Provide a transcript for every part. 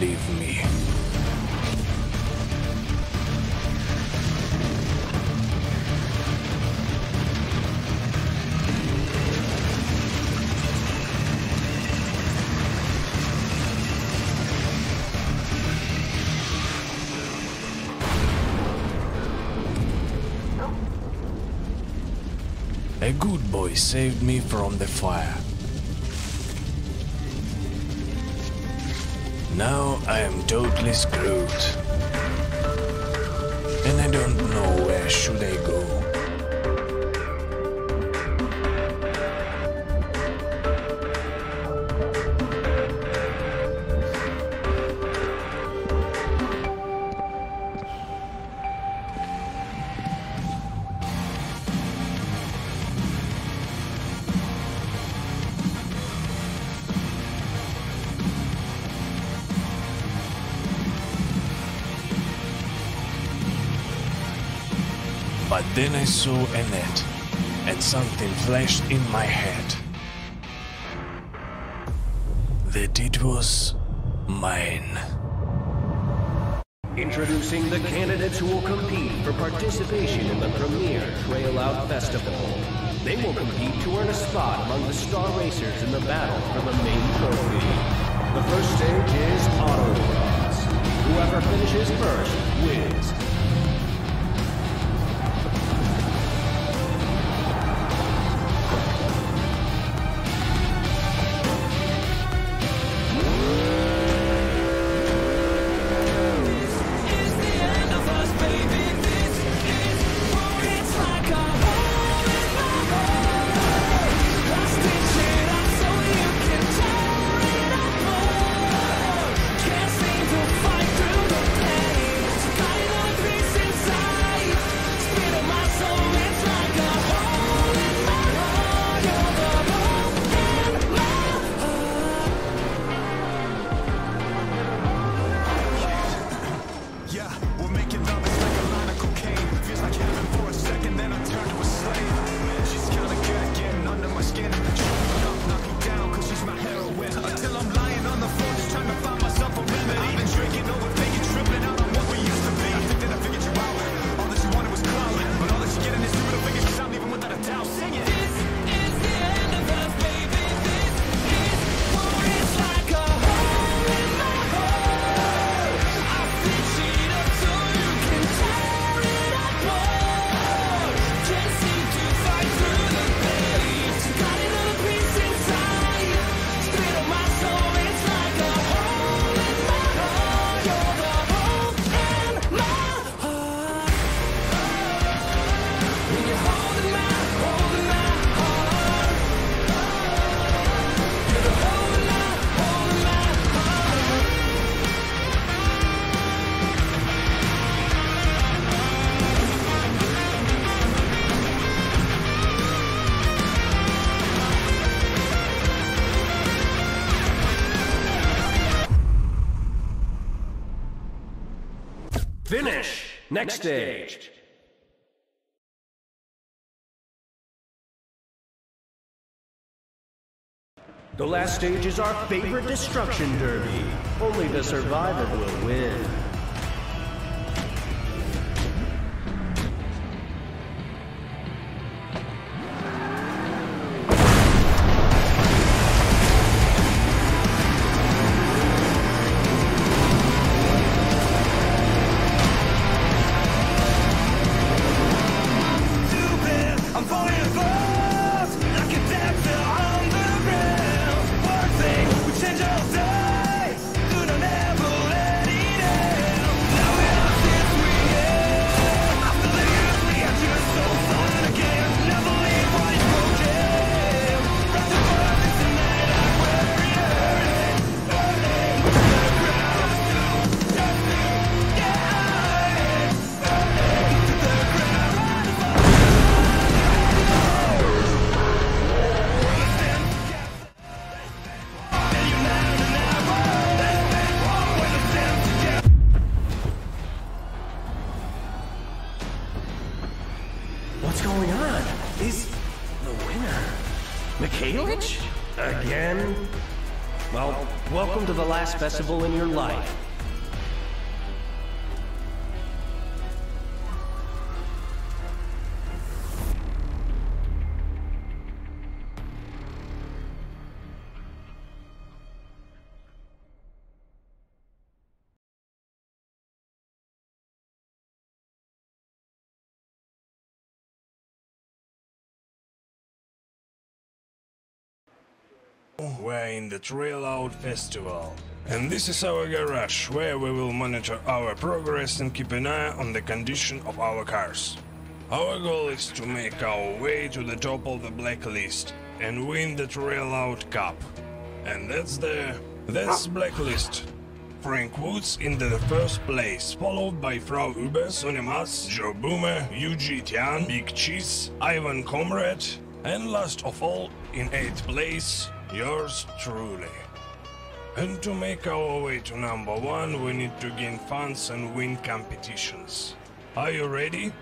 leave me. A good boy saved me from the fire. Now I am totally screwed. And I don't know where should I go. But then I saw a net, and something flashed in my head. That it was mine. Introducing the candidates who will compete for participation in the premier Trail Out Festival. They will compete to earn a spot among the star racers in the battle for the main trophy. The first stage is Auto Autocross. Whoever finishes first wins. Next stage. The last stage is our favorite destruction derby. Only the survivor will win. Mikhailich? Again? Well, welcome to the last festival in your life. We're in the Trail Out Festival. And this is our garage, where we will monitor our progress and keep an eye on the condition of our cars. Our goal is to make our way to the top of the blacklist and win the Trail Out Cup. And that's the... that's blacklist. Frank Woods in the first place, followed by Frau Uber, Sonja Mas, Joe Boomer, Yuji Tian, Big Cheese, Ivan Comrade, and last of all, in 8th place, yours truly. And to make our way to number one, we need to gain funds and win competitions. Are you ready?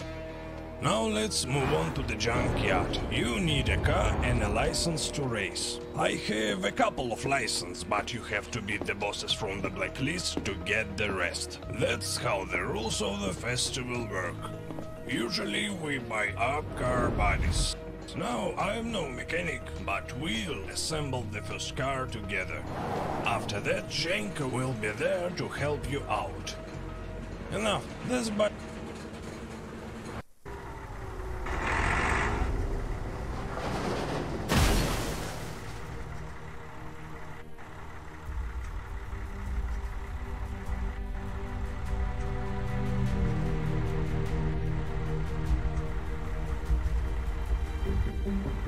Now let's move on to the junkyard. You need a car and a license to race. I have a couple of licenses, but you have to beat the bosses from the blacklist to get the rest. That's how the rules of the festival work. Usually we buy up car bodies. Now, I'm no mechanic, but we'll assemble the first car together. After that, Jenko will be there to help you out. Enough, that's but... We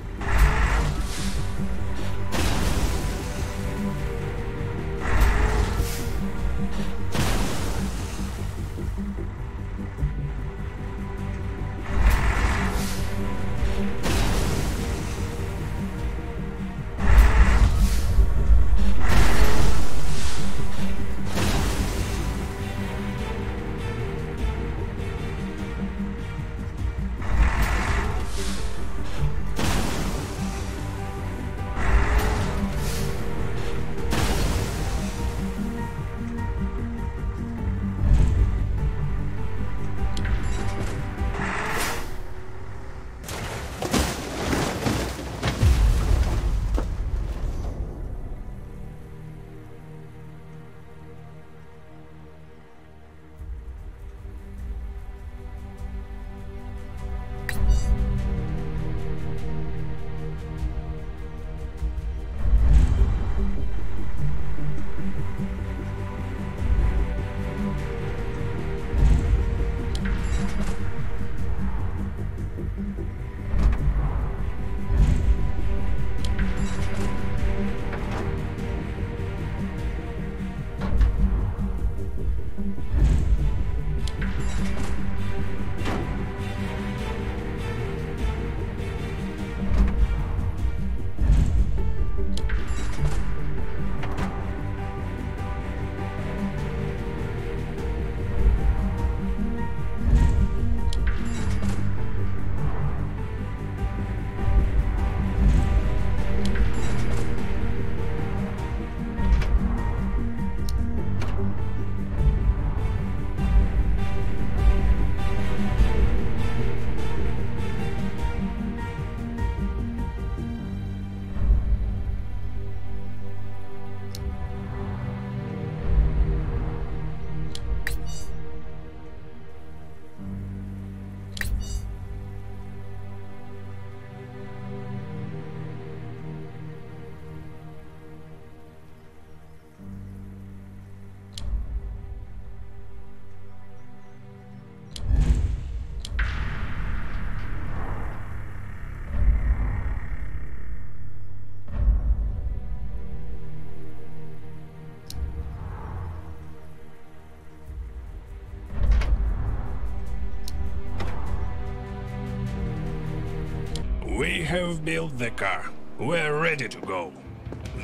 have built the car. We're ready to go.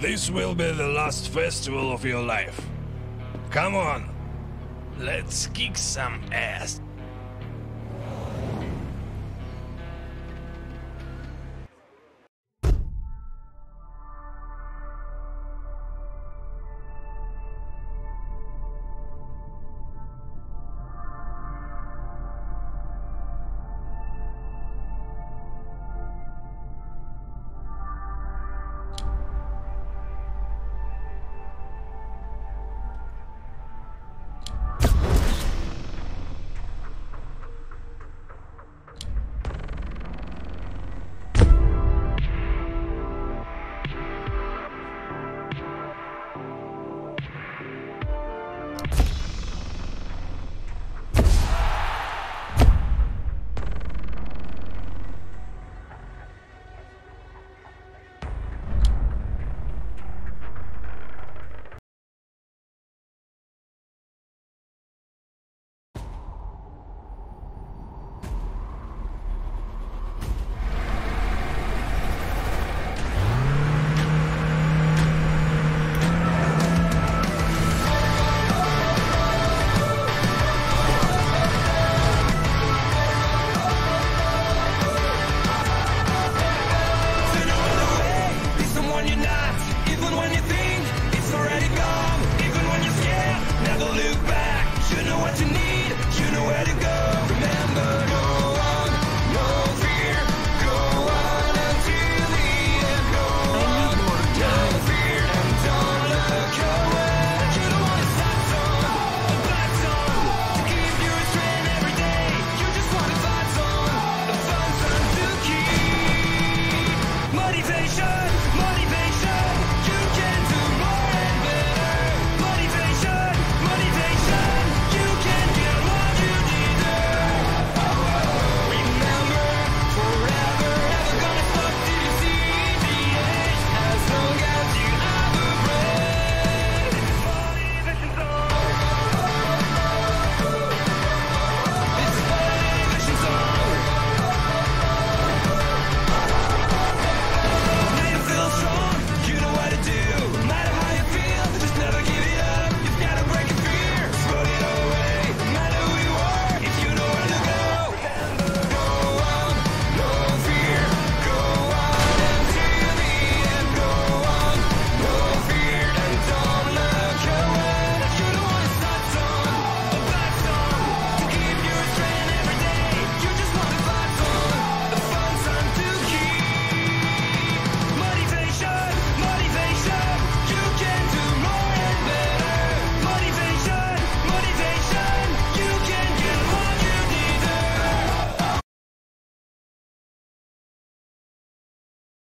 This will be the last festival of your life. Come on. Let's kick some ass. where to go.